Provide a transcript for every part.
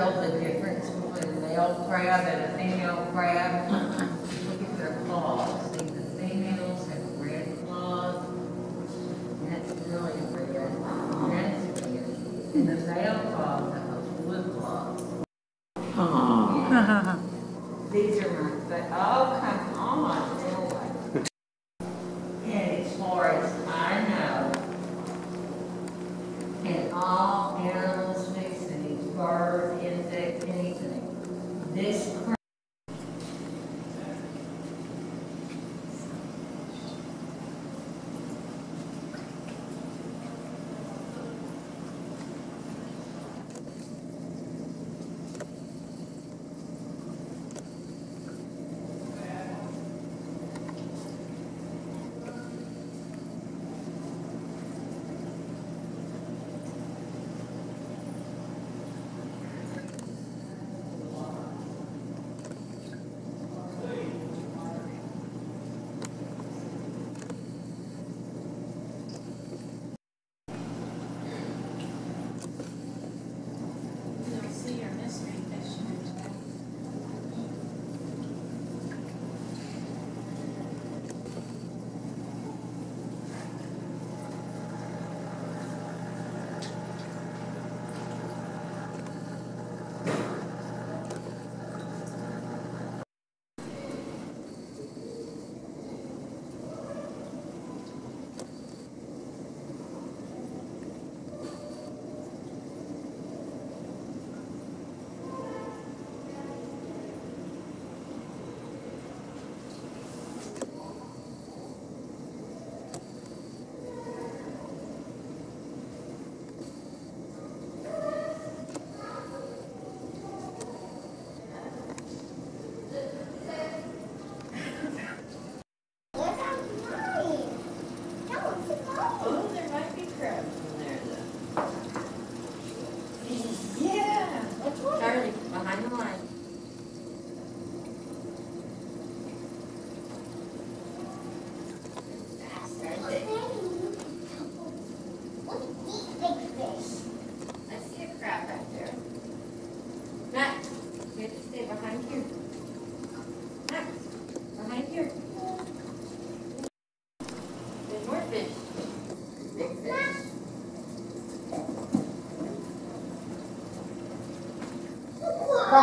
tell the difference between a male crab and a female crab? Look at their claws.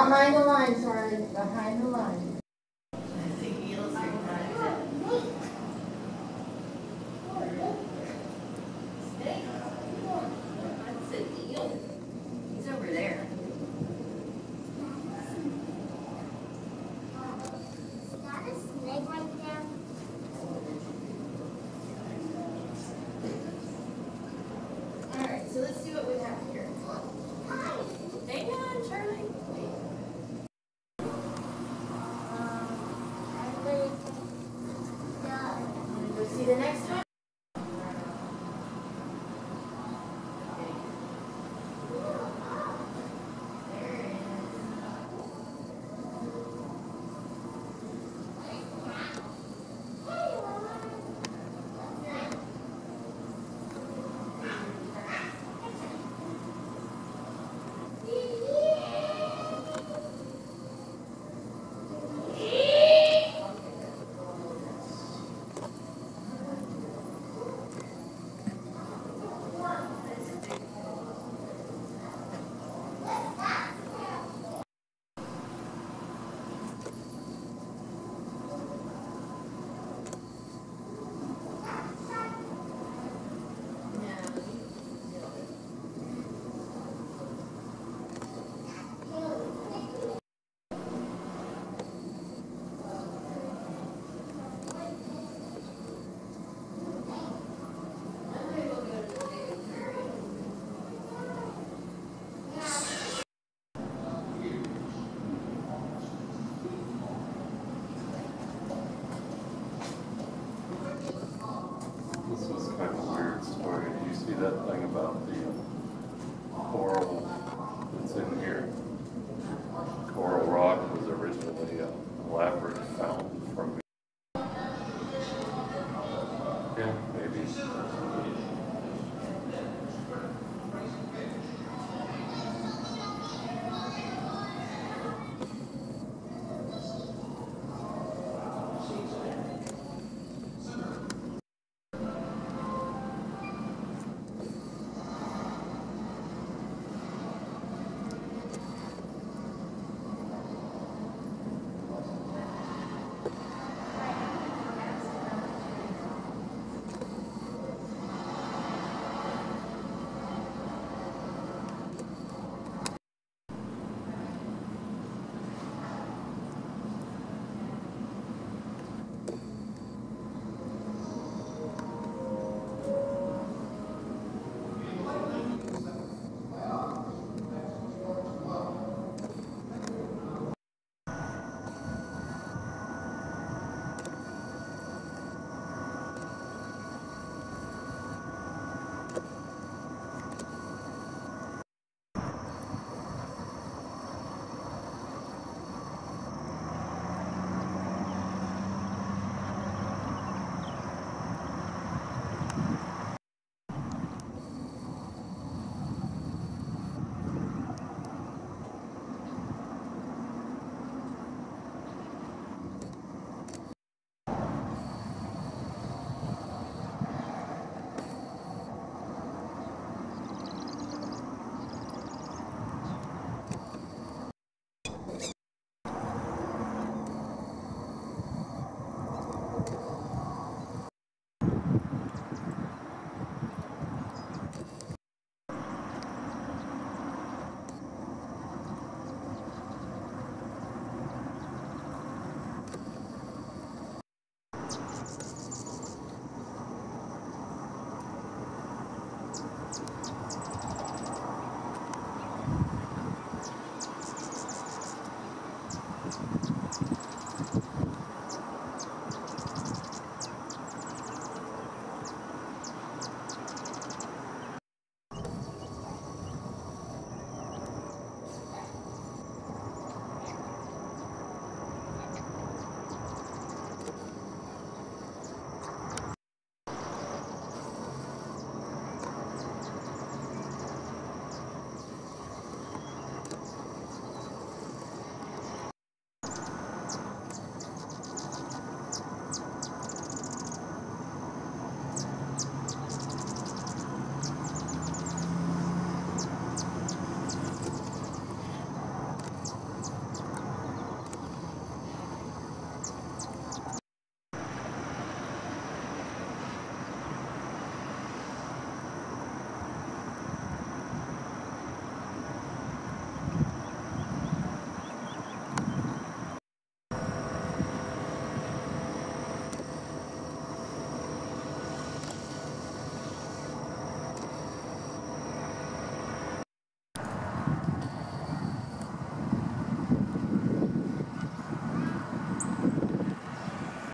甘いご